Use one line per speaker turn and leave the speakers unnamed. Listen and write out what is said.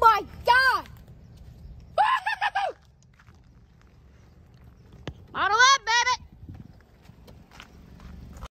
bye.